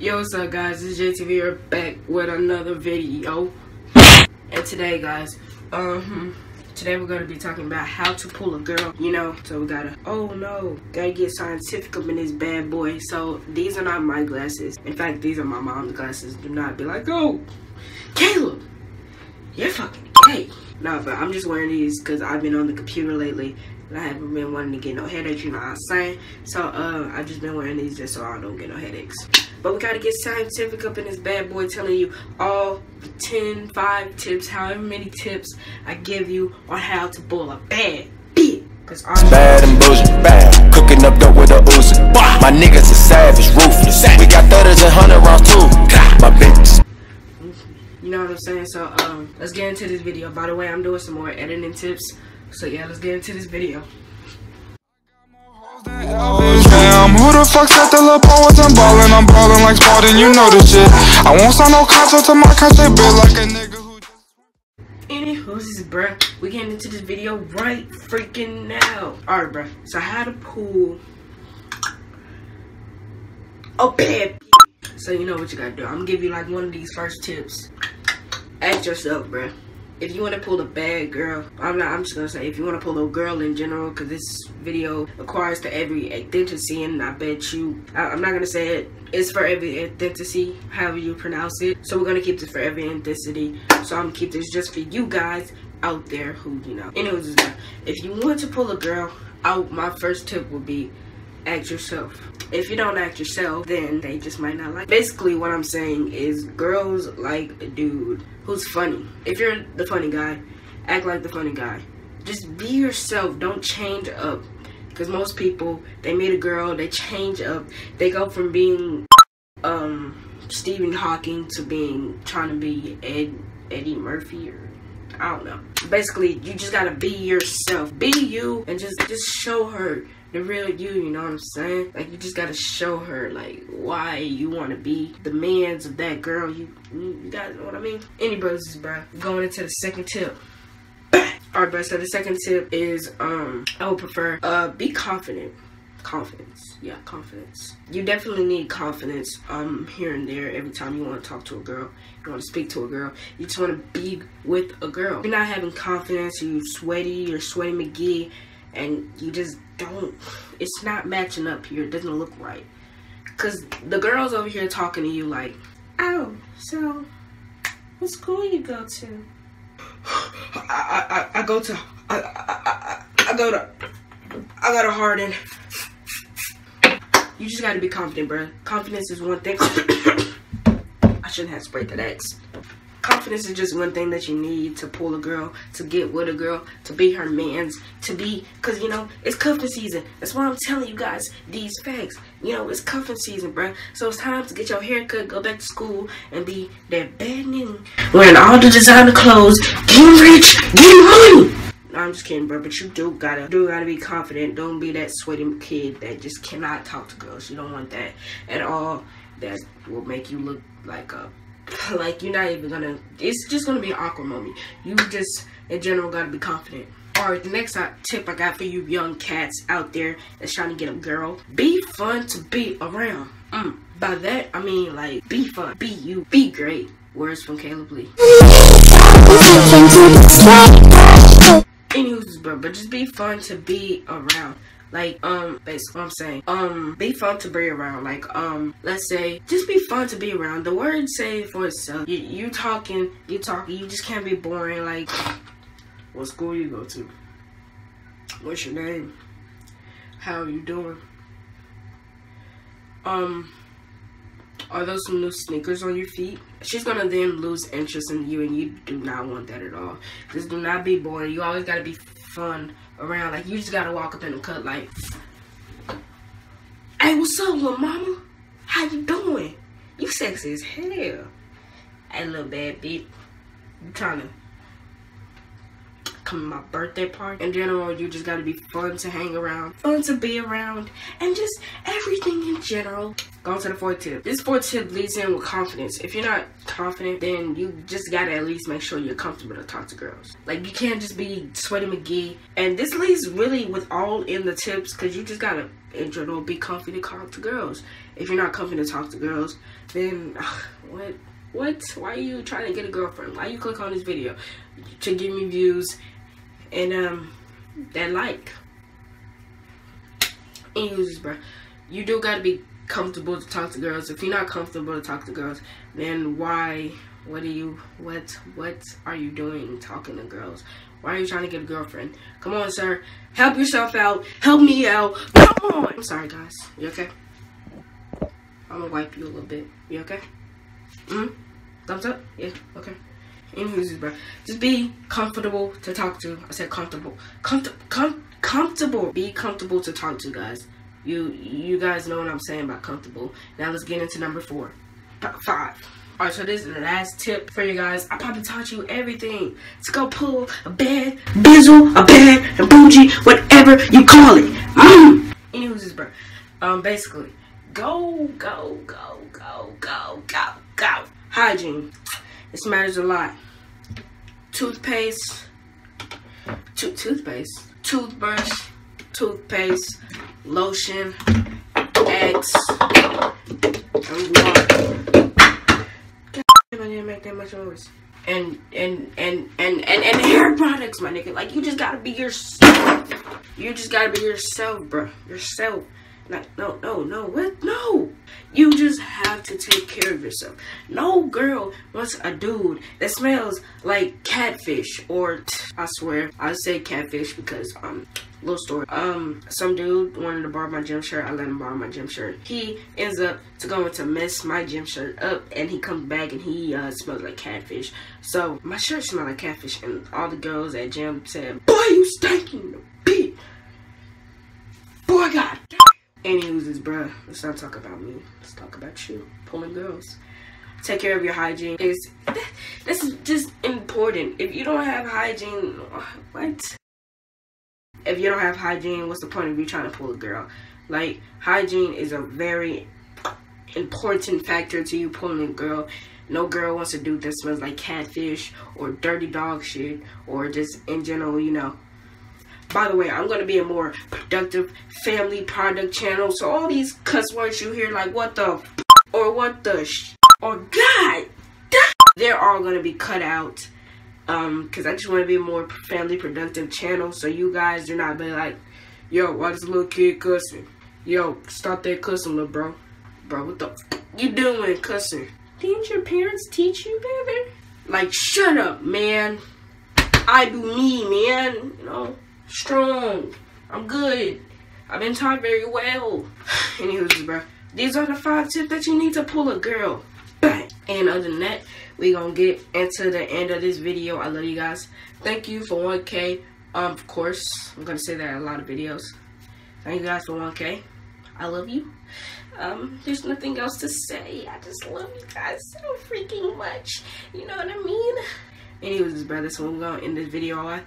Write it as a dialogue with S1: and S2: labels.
S1: Yo, what's up, guys? It's JTV here back with another video. And today, guys, um, today we're gonna be talking about how to pull a girl. You know, so we gotta. Oh no, gotta get scientific up in this bad boy. So these are not my glasses. In fact, these are my mom's glasses. Do not be like, oh, Caleb, you're fucking gay. No, but I'm just wearing these because I've been on the computer lately and I haven't been wanting to get no headaches, you know what I'm saying? So, uh, I've just been wearing these just so I don't get no headaches. But we gotta get scientific up in this bad boy telling you all 10, 5 tips, however many tips I give you on how to pull a bad bitch. Cause I'm
S2: Bad and bullshit, bad. Cooking up dope with a Uzi. My niggas are savage, ruthless. We got thudders and hundred rounds too. My bitch.
S1: You know what I'm saying? So, um, let's get into this video. By the way, I'm doing some more editing tips. So, yeah, let's get into this video.
S3: Who the fuck set the little boy wasn't ballin'? I'm ballin' like Spalding, you know this shit. I won't sign no contract to my country, built like a nigga who.
S1: Anywho's bruh? We getting into this video right freaking now. Alright, bruh. So, how to pull a bad. So, you know what you gotta do. I'm gonna give you like one of these first tips. Ask yourself, bruh. If you want to pull a bad girl, I'm not. I'm just gonna say if you want to pull a girl in general, because this video acquires to every ethnicity, and I bet you, I, I'm not gonna say it. It's for every ethnicity, however you pronounce it. So we're gonna keep this for every ethnicity. So I'm gonna keep this just for you guys out there who you know. Anyways, if you want to pull a girl out, my first tip would be act yourself. If you don't act yourself, then they just might not like. Basically, what I'm saying is girls like a dude who's funny. If you're the funny guy, act like the funny guy. Just be yourself. Don't change up. Because most people, they meet a girl, they change up. They go from being um Stephen Hawking to being trying to be Ed Eddie Murphy or I don't know. Basically, you just gotta be yourself. Be you and just just show her the real you, you know what I'm saying? Like you just gotta show her like why you wanna be the man's of that girl. You you guys know what I mean? Any brothers, bro. Going into the second tip. Alright, bro, so the second tip is um I would prefer uh be confident. Confidence. Yeah, confidence. You definitely need confidence um here and there every time you want to talk to a girl. You want to speak to a girl. You just want to be with a girl. If you're not having confidence, You're sweaty, you're sweaty McGee, and you just don't it's not matching up here. It doesn't look right. Cause the girls over here talking to you like, oh, so what school you go to? I I, I, I go to I, I, I, I go to I go to Hardin. You just gotta be confident, bro. Confidence is one thing. I shouldn't have sprayed that Axe. Confidence is just one thing that you need to pull a girl, to get with a girl, to be her man's, to be, cause you know, it's cuffing season. That's why I'm telling you guys these facts. You know, it's cuffing season, bruh. So it's time to get your haircut, go back to school, and be that bad nigga. Wearing all the designer clothes, getting rich, getting money. No, I'm just kidding, bro. But you do gotta do gotta be confident. Don't be that sweaty kid that just cannot talk to girls. You don't want that at all. That will make you look like a like you're not even gonna. It's just gonna be an awkward moment. You just in general gotta be confident. Alright, the next tip I got for you young cats out there that's trying to get a girl: be fun to be around. Mm. By that I mean like be fun, be you, be great. Words from Caleb Lee. Anywho's, bro, but just be fun to be around. Like, um, basically what I'm saying. Um, be fun to be around. Like, um, let's say, just be fun to be around. The word say for itself. You, you talking, you talking, you just can't be boring. Like, what school you go to? What's your name? How are you doing? Um, are those some new sneakers on your feet? She's gonna then lose interest in you, and you do not want that at all. Just do not be boring. You always gotta be fun around. Like you just gotta walk up in the cut like, "Hey, what's up, little mama? How you doing? You sexy as hell. Hey, little bad bitch. You trying to coming my birthday party. In general, you just gotta be fun to hang around, fun to be around, and just everything in general. Go to the fourth tip. This fourth tip leads in with confidence. If you're not confident, then you just gotta at least make sure you're comfortable to talk to girls. Like you can't just be sweaty McGee. And this leads really with all in the tips because you just gotta in general be comfy to talk to girls. If you're not comfy to talk to girls, then ugh, what? What? Why are you trying to get a girlfriend? Why you click on this video to give me views and um that like? and Anyways, bro, you do gotta be comfortable to talk to girls. If you're not comfortable to talk to girls, then why? What are you? What? What are you doing talking to girls? Why are you trying to get a girlfriend? Come on, sir. Help yourself out. Help me out. Come on. I'm sorry, guys. You okay? I'm gonna wipe you a little bit. You okay? Mm? hmm Thumbs up? Yeah. Okay. Anyways, bro, just be comfortable to talk to. I said comfortable. Comfortable. Com- comfortable. Be comfortable to talk to, guys. You you guys know what I'm saying about comfortable. Now let's get into number four, five. All right, so this is the last tip for you guys. I probably taught you everything. Let's go pull a bad bizzle, a bad a bougie, whatever you call it. Mm. Anyways, bro, um, basically, go, go, go, go, go, go, go. Hygiene. This matters a lot. Toothpaste, to- toothpaste, toothbrush, toothpaste, lotion, eggs, and water. I didn't make that much noise. And and and and and and hair products, my nigga. Like you just gotta be yourself. You just gotta be yourself, bro. Yourself. No, no, no. What? No. You just have to take care of yourself. No girl wants a dude that smells like catfish or I swear I say catfish because um little story. Um, some dude wanted to borrow my gym shirt. I let him borrow my gym shirt. He ends up to going to mess my gym shirt up, and he comes back and he uh, smells like catfish. So my shirt smelled like catfish, and all the girls at gym said, "Boy, you stinking beat." Boy, God. Anyways, bruh, let's not talk about me. Let's talk about you, pulling girls. Take care of your hygiene. Is this is just important. If you don't have hygiene, what? if you don't have hygiene, what's the point of you trying to pull a girl? Like, hygiene is a very important factor to you pulling a girl. No girl wants a dude that smells like catfish or dirty dog shit or just in general, you know. By the way, I'm going to be a more productive family product channel. So all these cuss words you hear like what the or what the sh- or god, they're all going to be cut out um because i just want to be a more family productive channel. So you guys do not be like yo why this little kid cussing? Yo stop that cussing little bro. Bro what the you doing cussing? Didn't your parents teach you better like shut up man. I do me man you know strong. I'm good. I've been taught very well. Anyways bro these are the five tips that you need to pull a girl. And other than that we gonna get into the end of this video. I love you guys. Thank you for 1k um of course i'm gonna say that in a lot of videos. Thank you guys for 1k i love you. Um there's nothing else to say. I just love you guys so freaking much. You know what i mean anyways brother so we're gonna end this video off